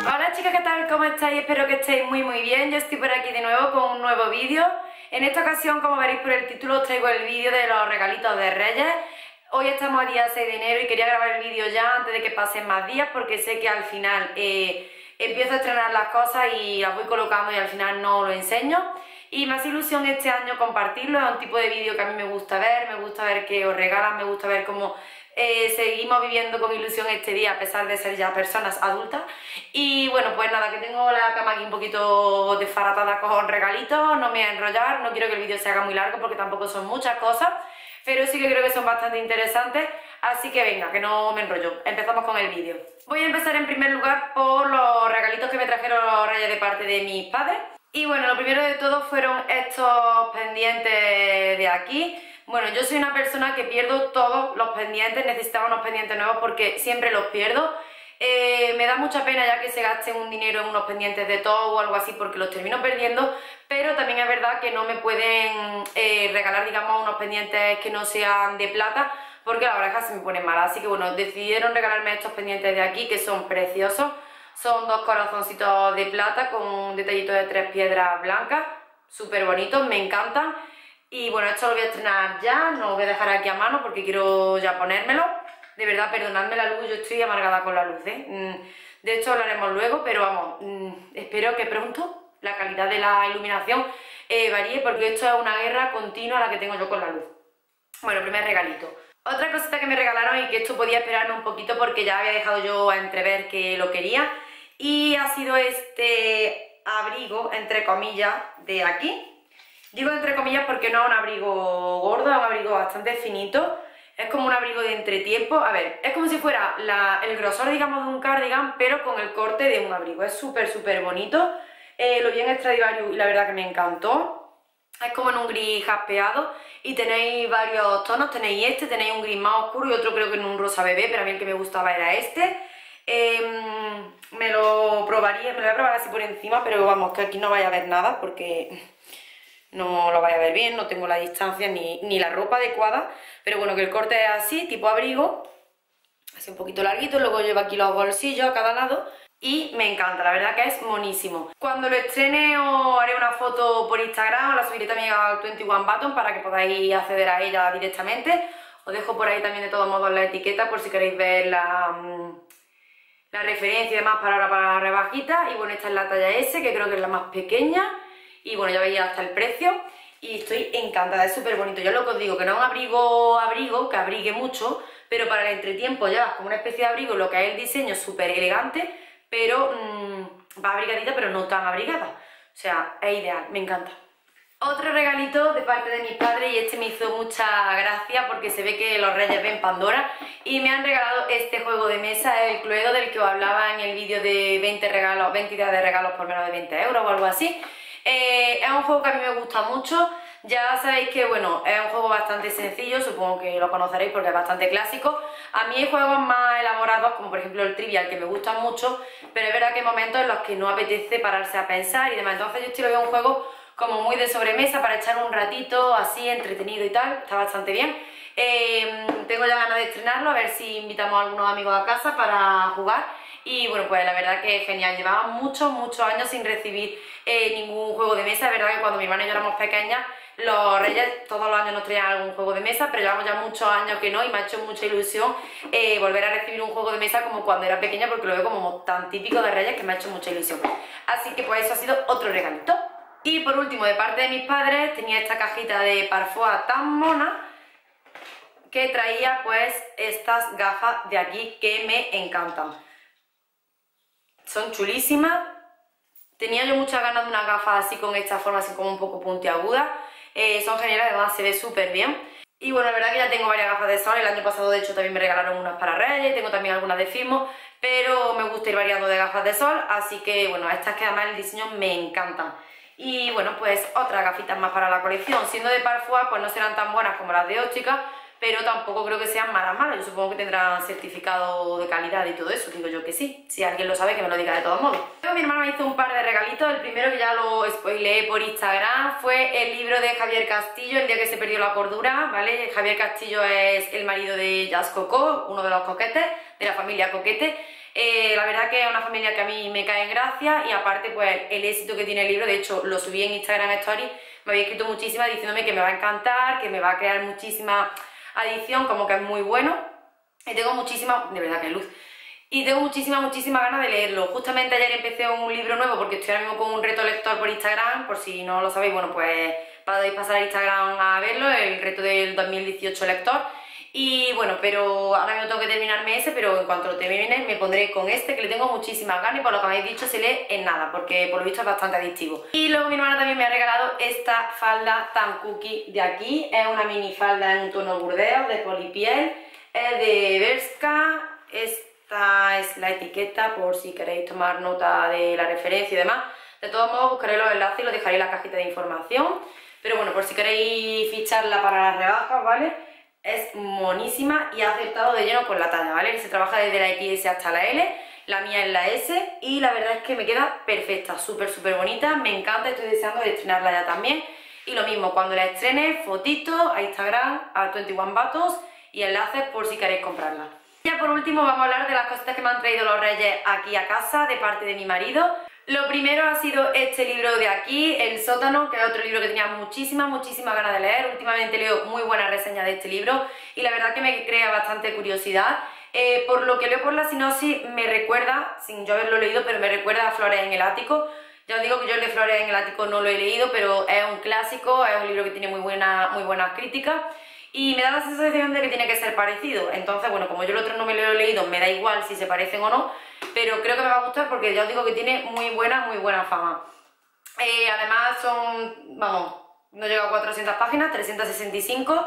Hola chicas, ¿qué tal? ¿Cómo estáis? Espero que estéis muy muy bien. Yo estoy por aquí de nuevo con un nuevo vídeo. En esta ocasión, como veréis por el título, os traigo el vídeo de los regalitos de Reyes. Hoy estamos a día 6 de enero y quería grabar el vídeo ya antes de que pasen más días porque sé que al final eh, empiezo a estrenar las cosas y las voy colocando y al final no lo enseño. Y me hace ilusión este año compartirlo, es un tipo de vídeo que a mí me gusta ver, me gusta ver que os regalan, me gusta ver cómo eh, seguimos viviendo con ilusión este día a pesar de ser ya personas adultas. Y bueno, pues nada, que tengo la cama aquí un poquito desfaratada con regalitos, no me voy a enrollar, no quiero que el vídeo se haga muy largo porque tampoco son muchas cosas, pero sí que creo que son bastante interesantes, así que venga, que no me enrollo. Empezamos con el vídeo. Voy a empezar en primer lugar por los regalitos que me trajeron los reyes de parte de mis padres. Y bueno, lo primero de todo fueron estos pendientes de aquí, bueno, yo soy una persona que pierdo todos los pendientes, necesitaba unos pendientes nuevos porque siempre los pierdo. Eh, me da mucha pena ya que se gasten un dinero en unos pendientes de todo o algo así porque los termino perdiendo, pero también es verdad que no me pueden eh, regalar, digamos, unos pendientes que no sean de plata porque la oreja se me pone mala. Así que bueno, decidieron regalarme estos pendientes de aquí que son preciosos. Son dos corazoncitos de plata con un detallito de tres piedras blancas, súper bonitos, me encantan. Y bueno, esto lo voy a estrenar ya, no lo voy a dejar aquí a mano porque quiero ya ponérmelo. De verdad, perdonadme la luz, yo estoy amargada con la luz, ¿eh? Mm, de hecho, hablaremos luego, pero vamos, mm, espero que pronto la calidad de la iluminación eh, varíe porque esto es una guerra continua la que tengo yo con la luz. Bueno, primer regalito. Otra cosita que me regalaron y que esto podía esperarme un poquito porque ya había dejado yo a entrever que lo quería y ha sido este abrigo, entre comillas, de aquí, Digo entre comillas porque no es un abrigo gordo, es un abrigo bastante finito. Es como un abrigo de entretiempo. A ver, es como si fuera el grosor, digamos, de un cardigan, pero con el corte de un abrigo. Es súper, súper bonito. Eh, lo vi en Stradivarius y la verdad que me encantó. Es como en un gris jaspeado y tenéis varios tonos. Tenéis este, tenéis un gris más oscuro y otro creo que en un rosa bebé, pero a mí el que me gustaba era este. Em, me lo probaría, me lo voy a probar así por encima, pero vamos, que aquí no vaya a ver nada porque no lo vaya a ver bien, no tengo la distancia ni, la ropa adecuada, pero bueno, que el corte es así, tipo abrigo, así un poquito larguito, luego llevo aquí los bolsillos a cada lado y me encanta, la verdad que es monísimo. Cuando lo estrene os haré una foto por Instagram, la subiré también al 21 Button para que podáis acceder a ella directamente. Os dejo por ahí también de todos modos la etiqueta por si queréis ver la, mm, la referencia y demás para ahora para la rebajita. Y bueno, esta es la talla S, que creo que es la más pequeña y bueno, ya veía hasta el precio y estoy encantada, es súper bonito. Yo lo que os digo, que no es un abrigo abrigo, que abrigue mucho, pero para el entretiempo llevas como una especie de abrigo, lo que es el diseño súper elegante, pero mmm, va abrigadita, pero no tan abrigada. O sea, es ideal, me encanta. Otro regalito de parte de mis padres y este me hizo mucha gracia porque se ve que los reyes ven Pandora y me han regalado este juego de mesa, el Cluedo del que os hablaba en el vídeo de 20 regalos, 20 ideas de regalos por menos de 20 euros o algo así. Eh, es un juego que a mí me gusta mucho, ya sabéis que bueno, es un juego bastante sencillo, supongo que lo conoceréis porque es bastante clásico. A mí hay juegos más elaborados, como por ejemplo el Trivial, que me gustan mucho, pero es verdad que hay momentos en los que no apetece pararse a pensar y demás. Entonces yo estoy veo un juego como muy de sobremesa para echar un ratito así, entretenido y tal, está bastante bien. Eh, tengo ya ganas de estrenarlo, a ver si invitamos a algunos amigos a casa para jugar y bueno, pues la verdad que es genial, llevaba muchos, muchos años sin recibir eh, ningún juego de mesa, es verdad que cuando mi hermana y yo éramos pequeñas, los reyes todos los años nos traían algún juego de mesa, pero llevamos ya muchos años que no y me ha hecho mucha ilusión eh, volver a recibir un juego de mesa como cuando era pequeña porque lo veo como tan típico de reyes que me ha hecho mucha ilusión. Así que pues eso ha sido otro regalito. Y por último, de parte de mis padres, tenía esta cajita de parfois tan mona que traía pues estas gafas de aquí que me encantan son chulísimas. Tenía yo muchas ganas de una gafa así con esta forma, así como un poco puntiaguda. Eh, son geniales, además se ve súper bien. Y bueno, la verdad que ya tengo varias gafas de sol, el año pasado de hecho también me regalaron unas para Reyes, tengo también algunas de Fimo, pero me gusta ir variando de gafas de sol, así que bueno, estas que además el diseño me encantan. Y bueno, pues otras gafitas más para la colección, siendo de Parfois pues no serán tan buenas como las de óptica, pero tampoco creo que sean malas malas, yo supongo que tendrán certificado de calidad y todo eso, digo yo que sí, si alguien lo sabe que me lo diga de todos modos. Luego mi hermana me hizo un par de regalitos, el primero que ya lo spoileé por Instagram fue el libro de Javier Castillo, El día que se perdió la cordura, ¿vale? Javier Castillo es el marido de Jazz Coco, uno de los coquetes, de la familia Coquete, eh, la verdad que es una familia que a mí me cae en gracia y aparte pues el éxito que tiene el libro, de hecho lo subí en Instagram Story, me había escrito muchísima diciéndome que me va a encantar, que me va a crear muchísima adición, como que es muy bueno. Y tengo muchísima, de verdad que luz. Y tengo muchísima, muchísima ganas de leerlo. Justamente ayer empecé un libro nuevo porque estoy ahora mismo con un reto lector por Instagram, por si no lo sabéis, bueno, pues podéis pasar a Instagram a verlo, el reto del 2018 lector. Y bueno, pero ahora mismo tengo que terminarme ese, pero en cuanto lo termine me pondré con este, que le tengo muchísimas ganas y por lo que habéis dicho se lee en nada, porque por lo visto es bastante adictivo. Y luego mi hermana también me ha regalado esta falda tan cookie de aquí, es una mini falda en un tono burdeo de polipiel, es de Berska, esta es la etiqueta por si queréis tomar nota de la referencia y demás. De todos modos buscaré los enlaces y los dejaré en la cajita de información, pero bueno, por si queréis ficharla para las rebajas, ¿vale? Es monísima y ha acertado de lleno con la talla, ¿vale? Se trabaja desde la XS hasta la L, la mía es la S y la verdad es que me queda perfecta, súper súper bonita, me encanta, estoy deseando de estrenarla ya también. Y lo mismo, cuando la estrene, fotito a Instagram, a 21 Batos y enlaces por si queréis comprarla. Ya por último vamos a hablar de las cositas que me han traído los reyes aquí a casa de parte de mi marido. Lo primero ha sido este libro de aquí, El sótano, que es otro libro que tenía muchísima, muchísima ganas de leer. Últimamente leo muy buenas reseñas de este libro y la verdad que me crea bastante curiosidad. Eh, por lo que leo por la sinopsis me recuerda, sin yo haberlo leído, pero me recuerda a Flores en el Ático. Ya os digo que yo el de Flores en el Ático no lo he leído, pero es un clásico, es un libro que tiene muy, buena, muy buenas críticas y me da la sensación de que tiene que ser parecido. Entonces, bueno, como yo el otro no me lo he leído, me da igual si se parecen o no, pero creo que me va a gustar porque ya os digo que tiene muy buena, muy buena fama. Eh, además son, vamos, no llega a 400 páginas, 365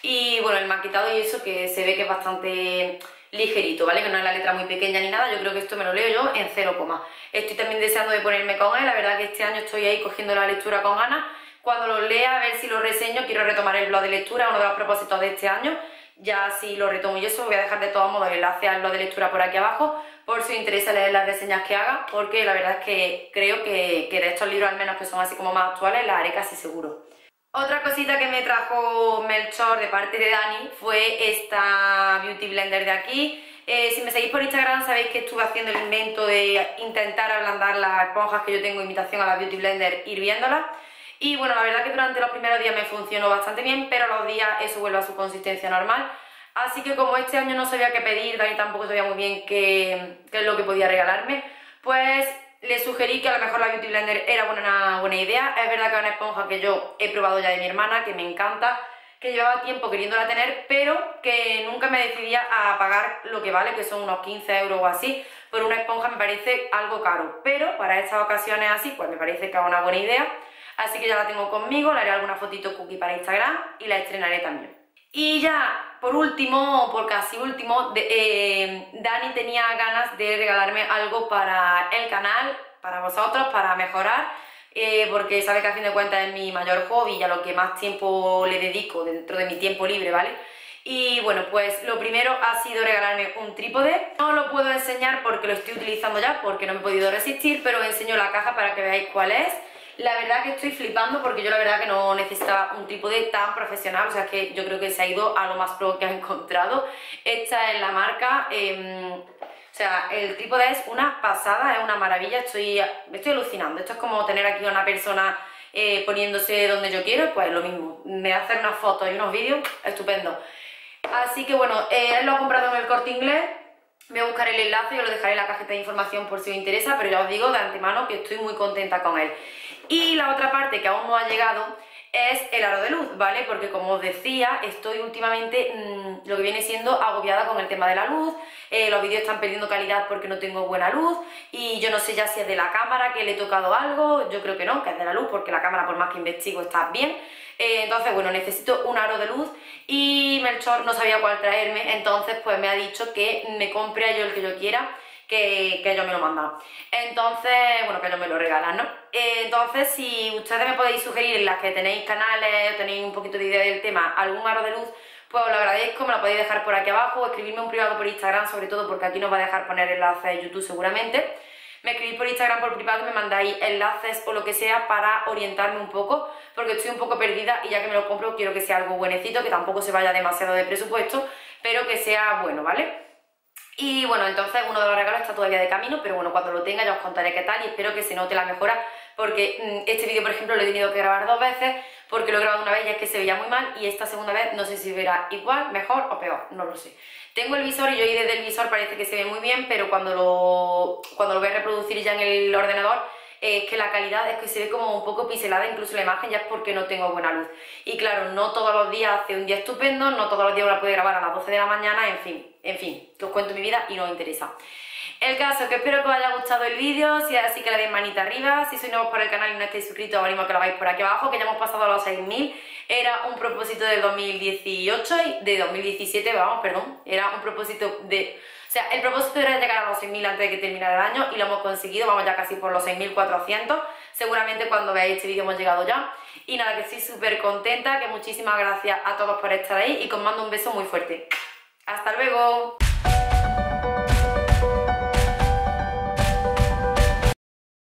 y bueno, el maquetado y eso que se ve que es bastante ligerito, ¿vale? Que no es la letra muy pequeña ni nada, yo creo que esto me lo leo yo en 0, estoy también deseando de ponerme con él, la verdad que este año estoy ahí cogiendo la lectura con ganas, cuando lo lea, a ver si lo reseño, quiero retomar el blog de lectura, uno de los propósitos de este año, ya si lo retomo y eso, voy a dejar de todos modos el enlace al blog de lectura por aquí abajo, por si os interesa leer las reseñas que haga, porque la verdad es que creo que, de estos libros al menos que son así como más actuales, las haré casi seguro. Otra cosita que me trajo Melchor de parte de Dani fue esta Beauty Blender de aquí. Eh, si me seguís por Instagram sabéis que estuve haciendo el invento de intentar ablandar las esponjas que yo tengo imitación a la Beauty Blender hirviéndolas. Y bueno, la verdad que durante los primeros días me funcionó bastante bien, pero los días eso vuelve a su consistencia normal. Así que como este año no sabía qué pedir, Dani tampoco sabía muy bien qué, es lo que podía regalarme, pues le sugerí que a lo mejor la Beauty Blender era una buena idea. Es verdad que es una esponja que yo he probado ya de mi hermana, que me encanta, que llevaba tiempo queriéndola tener, pero que nunca me decidía a pagar lo que vale, que son unos 15 euros o así, por una esponja me parece algo caro. Pero para estas ocasiones así, pues me parece que es una buena idea. Así que ya la tengo conmigo, le haré alguna fotito cookie para Instagram y la estrenaré también. Y ya, por último, por casi último, eh, Dani tenía ganas de regalarme algo para el canal, para vosotros, para mejorar, eh, porque sabe que a fin de cuentas es mi mayor hobby y a lo que más tiempo le dedico dentro de mi tiempo libre, ¿vale? Y bueno, pues lo primero ha sido regalarme un trípode. No lo puedo enseñar porque lo estoy utilizando ya, porque no me he podido resistir, pero enseño la caja para que veáis cuál es. La verdad que estoy flipando porque yo la verdad que no necesitaba un trípode tan profesional, o sea que yo creo que se ha ido a lo más pro que ha encontrado. Esta es la marca, em, o sea, el trípode es una pasada, es una maravilla, estoy, estoy alucinando. Esto es como tener aquí a una persona eh, poniéndose donde yo quiero, pues lo mismo. Me hacer unas fotos y unos vídeos, estupendo. Así que bueno, eh, él lo ha comprado en el corte inglés, Voy a buscar el enlace, yo lo dejaré en la cajita de información por si os interesa, pero ya os digo de antemano que estoy muy contenta con él. Y la otra parte que aún no ha llegado es el aro de luz, ¿vale? Porque como os decía, estoy últimamente mm, lo que viene siendo agobiada con el tema de la luz, eh, los vídeos están perdiendo calidad porque no tengo buena luz y yo no sé ya si es de la cámara que le he tocado algo, yo creo que no, que es de la luz porque la cámara por más que investigo está bien, eh, entonces bueno, necesito un aro de luz y Melchor no sabía cuál traerme, entonces pues me ha dicho que me compre yo el que yo quiera que, que ellos me lo mandan. Entonces, bueno, que ellos me lo regalan, ¿no? Eh, entonces, si ustedes me podéis sugerir en las que tenéis canales, tenéis un poquito de idea del tema, algún aro de luz, pues os lo agradezco, me lo podéis dejar por aquí abajo o escribirme un privado por Instagram, sobre todo porque aquí nos va a dejar poner enlaces de YouTube seguramente. Me escribís por Instagram por privado y me mandáis enlaces o lo que sea para orientarme un poco, porque estoy un poco perdida y ya que me lo compro quiero que sea algo buenecito, que tampoco se vaya demasiado de presupuesto, pero que sea bueno, ¿vale? Y bueno, entonces uno de los regalos está todavía de camino, pero bueno, cuando lo tenga ya os contaré qué tal y espero que se note la mejora porque mm, este vídeo, por ejemplo, lo he tenido que grabar dos veces porque lo he grabado una vez y es que se veía muy mal y esta segunda vez no sé si verá igual, mejor o peor, no lo sé. Tengo el visor y yo ahí desde el visor parece que se ve muy bien, pero cuando lo, cuando lo voy a reproducir ya en el ordenador es que la calidad es que se ve como un poco pixelada, incluso la imagen ya es porque no tengo buena luz. Y claro, no todos los días hace un día estupendo, no todos los días la puedo grabar a las 12 de la mañana, en fin, en fin, que os cuento mi vida y no os interesa. El caso, que espero que os haya gustado el vídeo, si es así que le deis manita arriba, si sois nuevos por el canal y no estáis suscritos, os animo a que lo veáis por aquí abajo, que ya hemos pasado a los 6.000, era un propósito del 2018 y de 2017, vamos, perdón, era un propósito de... O sea, el propósito era llegar a los 6.000 antes de que terminara el año y lo hemos conseguido, vamos ya casi por los 6.400, seguramente cuando veáis este vídeo hemos llegado ya. Y nada, que estoy súper contenta, que muchísimas gracias a todos por estar ahí y os mando un beso muy fuerte. ¡Hasta luego!